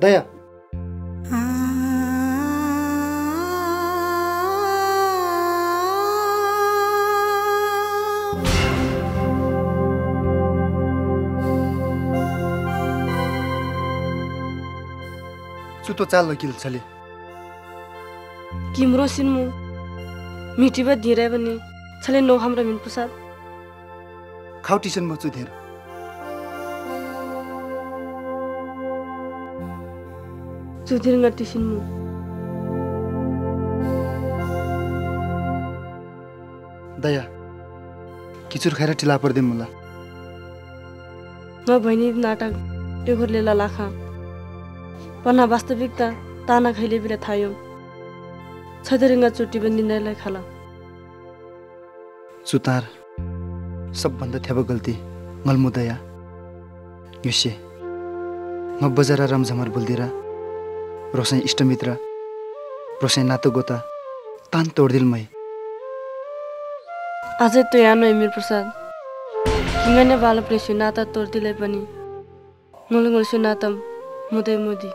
दया चुतो चाल किल छले किम्रो सिन्मु मिठीबा धिरे भने छले नौ हाम्रो मिन प्रसाद खाउटिसन म चुधेर चुधिर ngati सिन्मु दया किचुर खाएर टिला पर्दै मुला। म बहिनी नाटक टेघोरले लाखा पन्ना वास्तविकता ताना खैले बेला थायो। छैदरिङ्गा चोटी बन्दिँदैलाई खाला। सुतार सबभन्दा थ्याब गल्ती गल्मु दया युसे म बजारा रमझमर बोल्दिएर रोसै इष्टमित्र रोसै नातो गोता तान तोड्दिल मै। अझै त्यो यानो एमिर प्रसाद। बाल प्रेस्यो नाता तोर्दिलाई पनि। मुल मुल्सु नातम मुदै मुदी।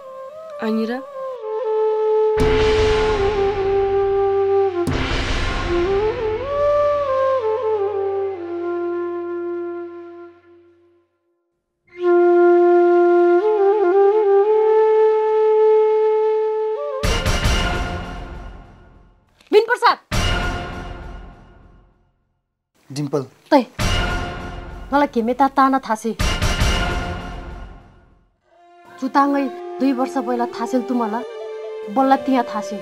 प्रसाद डिम्पल तै मलाई घिमेता ताना थासे जुताङ्गै दुई वर्ष पहिला थासेल तु मलाई बल्ल त्यहाँ थासे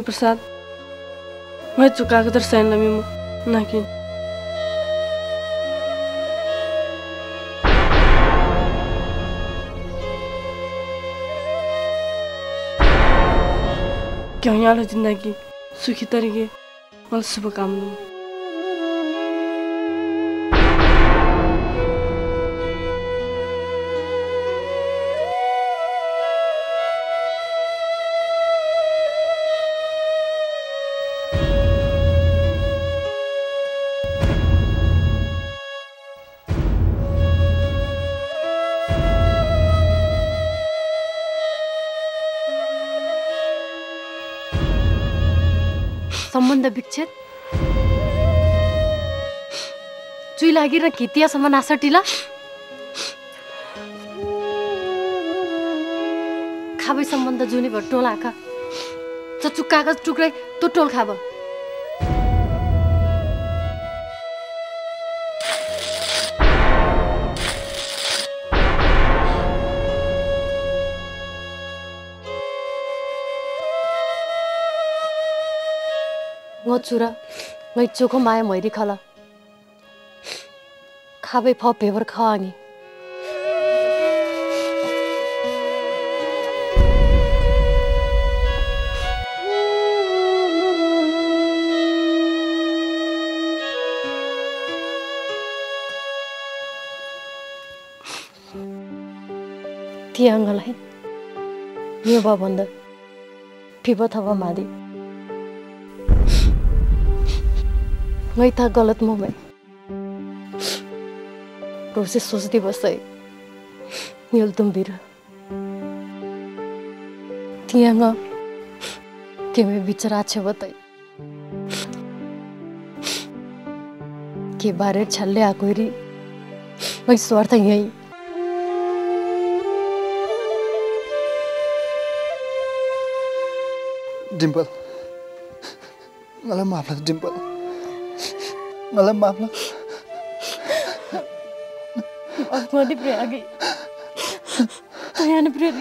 हिन प्रसाद मैं चुकाएको दर्शाइन लमी म नाकिन क्या यहाँ जिन्दगी सुखी तरिके मलाई शुभकामना सम्बन्ध विच्छेद? चुई लागिर घितियासम्म नासटिला? खाबै सम्बन्ध जुने भयो टोल आँखा। चचु कागज टुक्रै तो टोल खाब। म चुरा मै इच्छोको माया मैरी खला फाव पेवर खाने ती अङ्गलाई यो भन्दा फिब थप मादी। वही था गलत मोमेंट रोज़े सोचती बस आई। तुम बीर तियांगा के मैं बिचरा छे बताई। के बारे छल्ले आकोरी। वही स्वार्थ यही डिम्पल मलाई माफ़ डिम्पल मलाई माफ मदी प्रियागी प्रिय